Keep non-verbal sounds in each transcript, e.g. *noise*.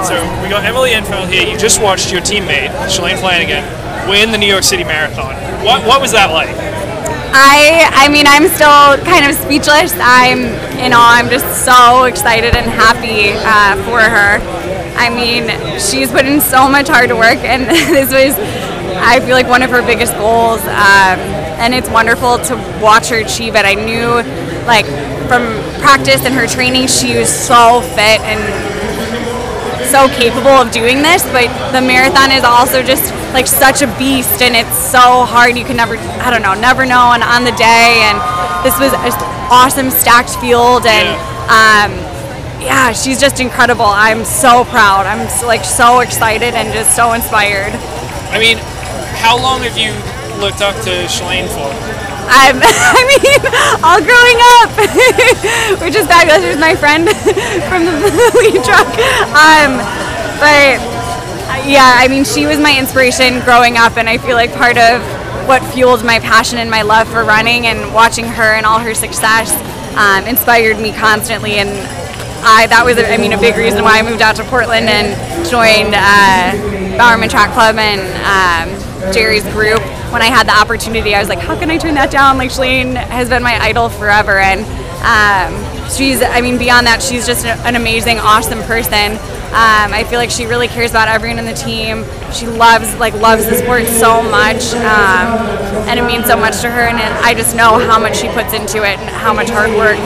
So we got Emily Infeld here. You just watched your teammate, Shalane Flanagan, win the New York City Marathon. What, what was that like? I I mean I'm still kind of speechless. I'm in awe. I'm just so excited and happy uh, for her. I mean she's put in so much hard work, and *laughs* this was I feel like one of her biggest goals. Um, and it's wonderful to watch her achieve it. I knew like from practice and her training she was so fit and so capable of doing this, but the marathon is also just like such a beast and it's so hard. You can never, I don't know, never know. And on the day, and this was an awesome stacked field, and um, yeah, she's just incredible. I'm so proud. I'm like so excited and just so inspired. I mean, how long have you looked up to Shalane for? I'm, *laughs* I mean, all growing up, *laughs* which is fabulous. There's my friend *laughs* from the lead truck. Um, but yeah, I mean, she was my inspiration growing up, and I feel like part of what fueled my passion and my love for running and watching her and all her success um, inspired me constantly. And I that was, I mean, a big reason why I moved out to Portland and joined uh, Bowerman Track Club and um, Jerry's group. When I had the opportunity, I was like, how can I turn that down? Like, Shalane has been my idol forever, and um, she's, I mean, beyond that, she's just an amazing, awesome person. Um, I feel like she really cares about everyone in the team. She loves, like, loves the sport so much, um, and it means so much to her. And I just know how much she puts into it and how much hard work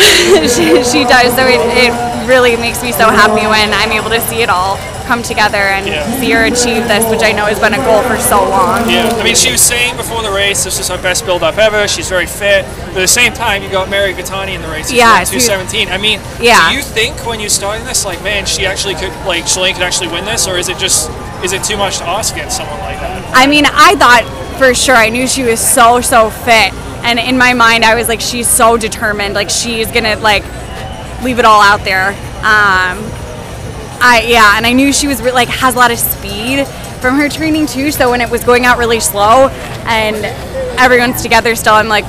*laughs* she, she does. So it, it really makes me so happy when I'm able to see it all come together and Yeah. see her achieve this, which I know has been a goal for so long. Yeah, I mean, she was saying before the race, this is her best build up ever. She's very fit. But at the same time, you got Mary Keitany in the race. Yeah, run 217. I mean, Yeah. do you think when you're starting this, like, man, she actually could, like, Shalane could actually win this, or is it just, is it too much to ask against someone like that? I mean, I thought for sure. I knew she was so so fit, and in my mind, I was like, she's so determined. Like she's gonna like leave it all out there. Um, I yeah, and I knew she was like has a lot of speed from her training too. So when it was going out really slow, and everyone's together still, I'm like,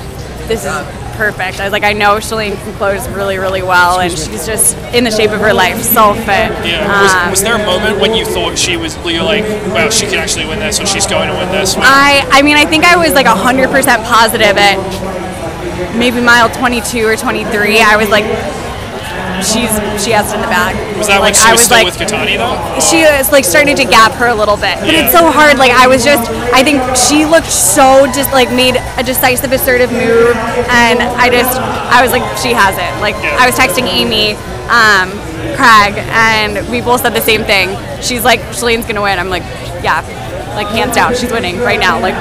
this is perfect. I was like, I know Shalane can close really really well, and she's just in the shape of her life, so fit. Yeah. Was, Um, was there a moment when you thought she was, you're like, wow, she could actually win this, or she's going to win this? I I mean I think I was like hundred percent positive at maybe mile twenty two or twenty three. I was like, she's she has it in the bag. was that when like, she I was, still like, with Keitany though? she was like starting to gap her a little bit, but Yeah. it's so hard. Like I was just, I think she looked so just like made a decisive, assertive move, and I just, I was like, she has it. Like I was texting Amy, um, Cragg, and we both said the same thing. She's like, Shalane's gonna win. I'm like, yeah, like hands down, she's winning right now. Like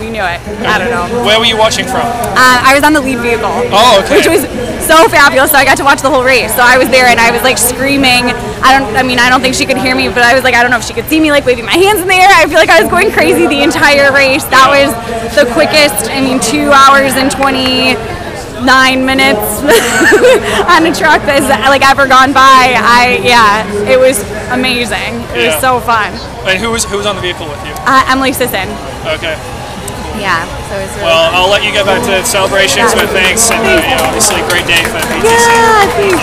we knew it. I don't know. Where were you watching from? Uh, I was on the lead vehicle. Oh, okay. Which was so fabulous. So I got to watch the whole race. So I was there and I was like screaming. I don't. I mean, I don't think she could hear me, but I was like, I don't know if she could see me, like waving my hands in the air. I feel like I was going crazy the entire race. That was the quickest. I mean, two hours and twenty nine minutes *laughs* on a truck that's like ever gone by. I yeah, it was amazing. It Yeah. was so fun. And who was, who was on the vehicle with you? Uh, Emily Sisson. Okay. Yeah. So it was really Well, fun. I'll let you get back to celebrations, Yeah. but thanks. And, uh, you know, obviously, great day for BTC. Yeah. Thanks.